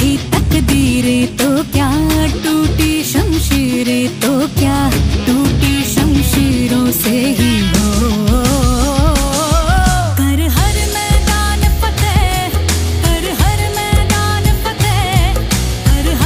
थी तकदीरें तो क्या? टूटी शमशीरें तो क्या? टूटी शमशीरों से